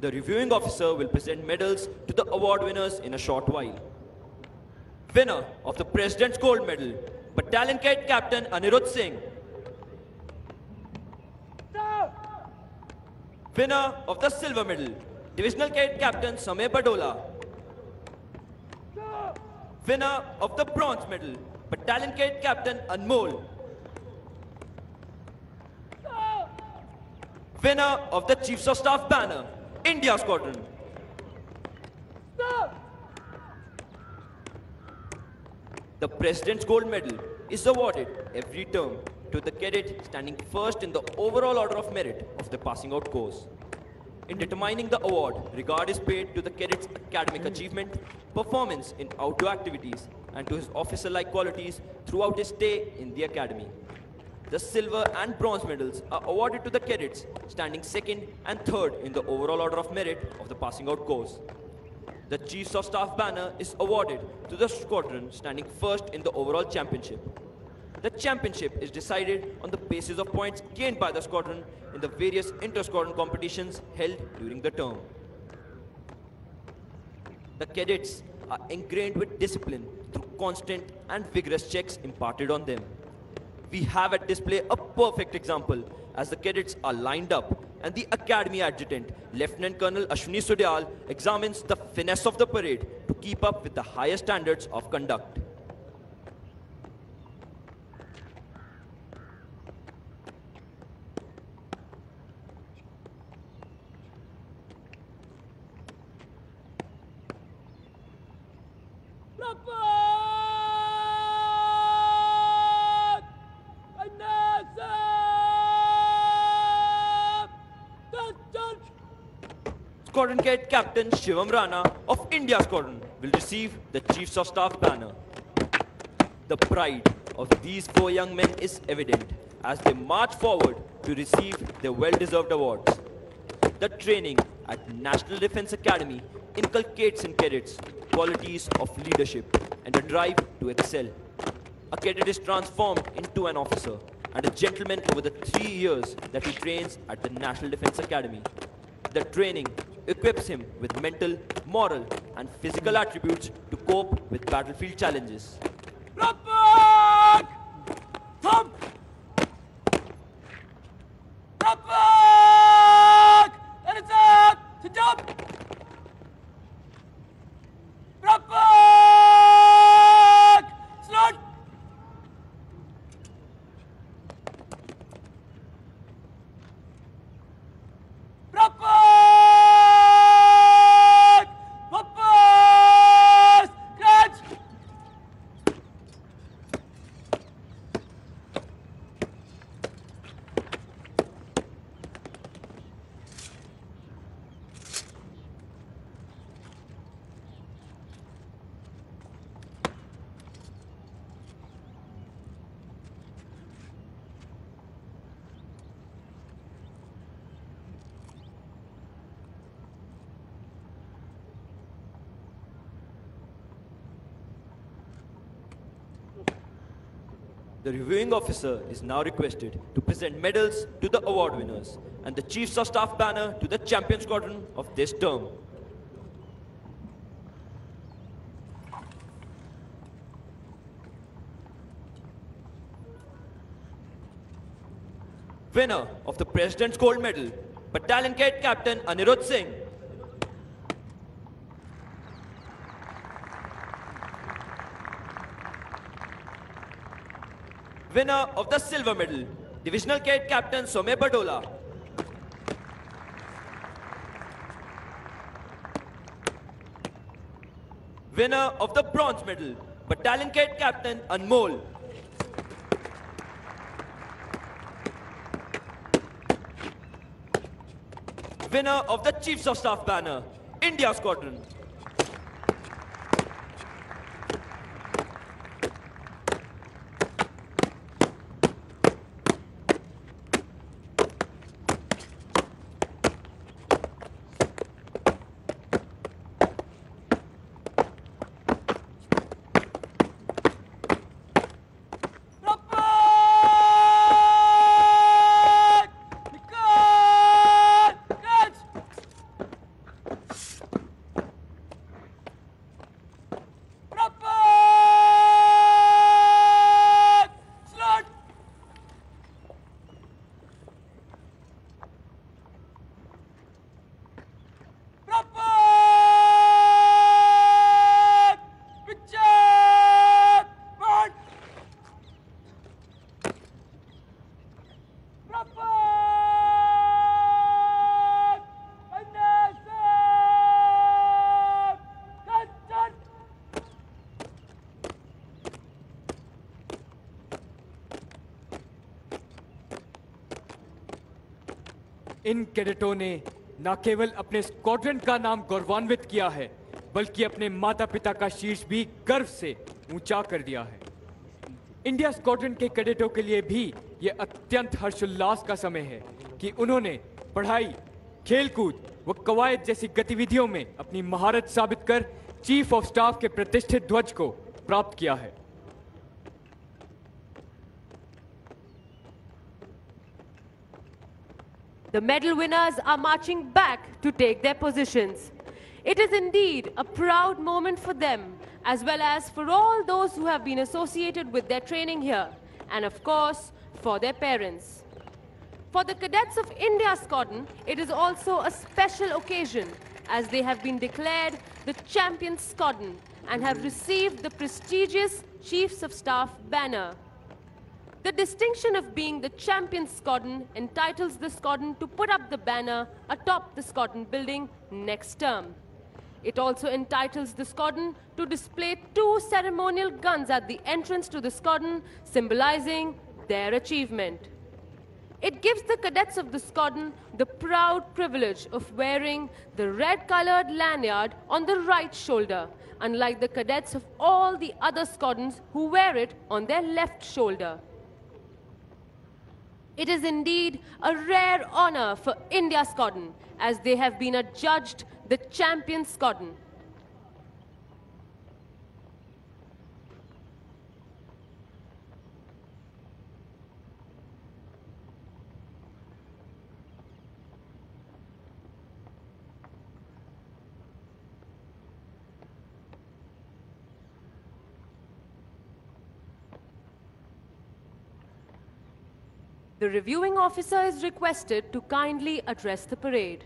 The reviewing officer will present medals to the award winners in a short while. Winner of the President's Gold Medal, Battalion Cadet Captain Anirudh Singh. Winner of the Silver Medal, Divisional Cadet Captain Samir Badola. Winner of the Bronze Medal, Battalion Cadet Captain Anmol. Winner of the Chiefs of Staff banner, India Squadron. The President's Gold Medal is awarded every term to the cadet standing first in the overall order of merit of the passing out course. In determining the award, regard is paid to the cadet's academic achievement, performance in outdoor activities, and to his officer-like qualities throughout his stay in the academy. The silver and bronze medals are awarded to the cadets standing second and third in the overall order of merit of the passing out course. The Chiefs of Staff banner is awarded to the squadron standing first in the overall championship. The championship is decided on the basis of points gained by the squadron in the various inter-squadron competitions held during the term. The cadets are ingrained with discipline through constant and vigorous checks imparted on them. We have at display a perfect example as the cadets are lined up and the Academy Adjutant, Lieutenant Colonel Ashwini Sudyal, examines the finesse of the parade to keep up with the highest standards of conduct. Squadron Captain Shivam Rana of India Squadron will receive the Chiefs of Staff banner. The pride of these four young men is evident as they march forward to receive their well-deserved awards. The training at National Defense Academy inculcates in cadets qualities of leadership and a drive to excel. A cadet is transformed into an officer and a gentleman over the three years that he trains at the National Defense Academy. The training equips him with mental, moral, and physical attributes to cope with battlefield challenges. The reviewing officer is now requested to present medals to the award winners and the Chiefs of Staff banner to the champion squadron of this term. Winner of the President's Gold Medal, Battalion Cadet Captain Anirudh Singh. Winner of the Silver Medal, Divisional Cadet Captain Somay Badola. Winner of the Bronze Medal, Battalion Cadet Captain Anmol. Winner of the Chiefs of Staff banner, India Squadron. इन कैडेटों ने न केवल अपने squadron का नाम गौरवान्वित किया है, बल्कि अपने माता पिता का शीर्ष भी गर्व से ऊँचा कर दिया है। इंडिया स्क्वाड्रन के कैडेटों के लिए भी ये अत्यंत हर्षोल्लास का समय है कि उन्होंने पढ़ाई खेलकूद व कवायद जैसी गतिविधियों में अपनी महारत साबित कर चीफ ऑफ़ स्टाफ के प्रतिष्ठित ध्वज को प्राप्त किया है The medal winners are marching back to take their positions. It is indeed a proud moment for them, as well as for all those who have been associated with their training here, and of course, for their parents. For the cadets of India Squadron, it is also a special occasion as they have been declared the Champion Squadron and have received the prestigious Chiefs of Staff banner. The distinction of being the champion Squadron entitles the Squadron to put up the banner atop the Squadron building next term. It also entitles the squadron to display two ceremonial guns at the entrance to the squadron, symbolizing their achievement. It gives the cadets of the squadron the proud privilege of wearing the red colored lanyard on the right shoulder, unlike the cadets of all the other squadrons who wear it on their left shoulder. It is indeed a rare honor for India Squadron as they have been adjudged the champion Squadron. The reviewing officer is requested to kindly address the parade.